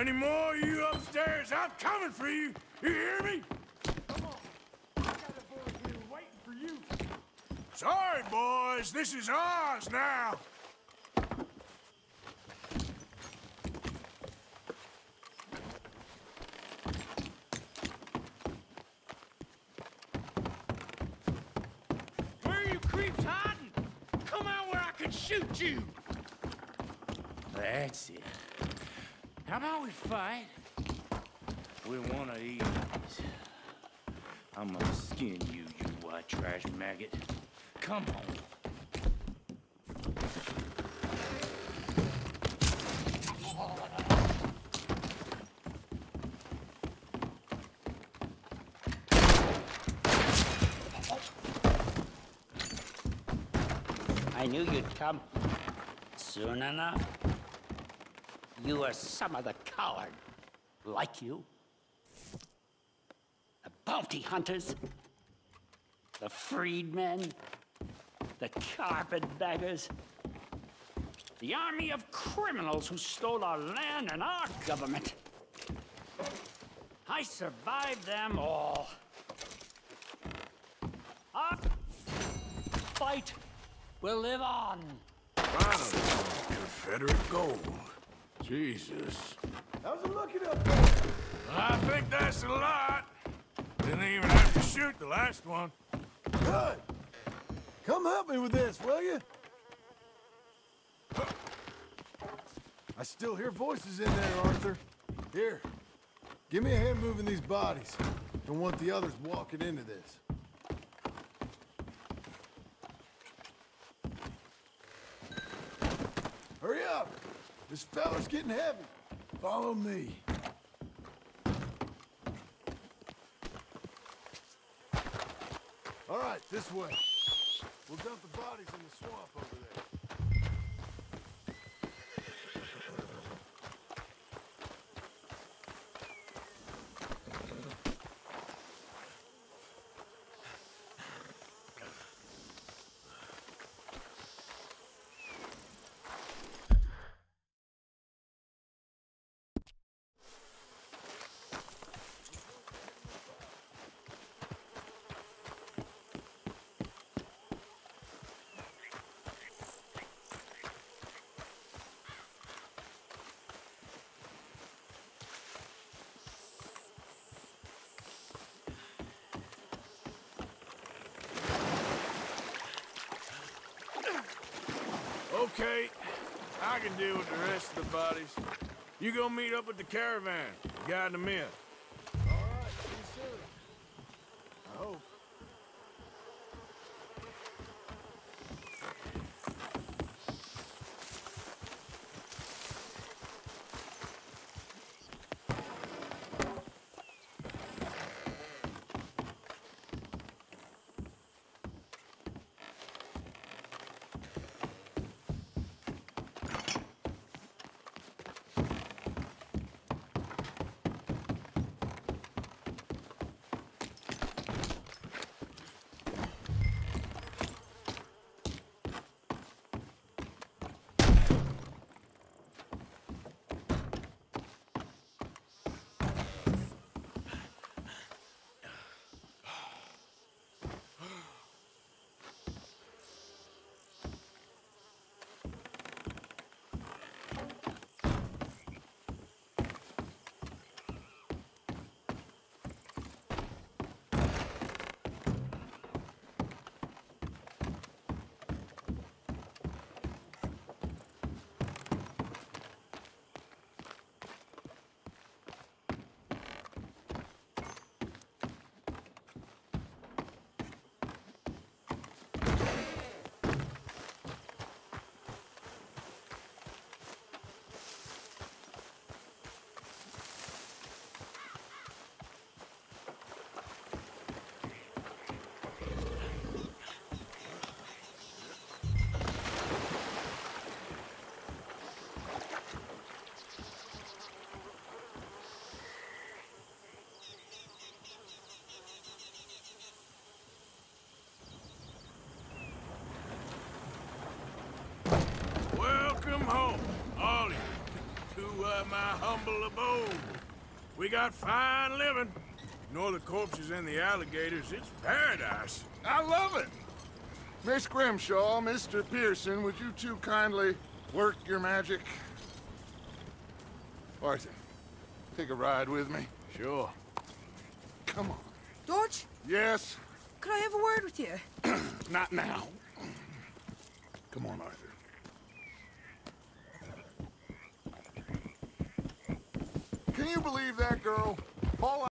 Any more of you upstairs? I'm coming for you. You hear me? Come on. I got a boy here waiting for you. Sorry, boys. This is ours now. Where are you creeps hiding? Come out where I can shoot you! That's it. How about we fight? With one of these. I'm gonna skin you, you white trash maggot. Come on. I knew you'd come soon enough. You are some of the coward, like you. The bounty hunters, the freedmen, the carpetbaggers, the army of criminals who stole our land and our government. I survived them all. Our fight will live on. Finally, Confederate gold. Jesus. How's it looking up there? I think that's a lot. Didn't even have to shoot the last one. Good. Come help me with this, will you? I still hear voices in there, Arthur. Here, give me a hand moving these bodies. Don't want the others walking into this. Hurry up! This fella's getting heavy. Follow me. All right, this way. We'll dump the bodies in the swamp over there. Okay, I can deal with the rest of the bodies. You go meet up with the caravan. Guide them in. Uh, my humble abode. We got fine living. Nor the corpses and the alligators. It's paradise. I love it. Miss Grimshaw, Mr. Pearson, would you two kindly work your magic? Arthur, take a ride with me. Sure. Come on. George? Yes, could I have a word with you? not now. Come on, Arthur. Can you believe that girl? All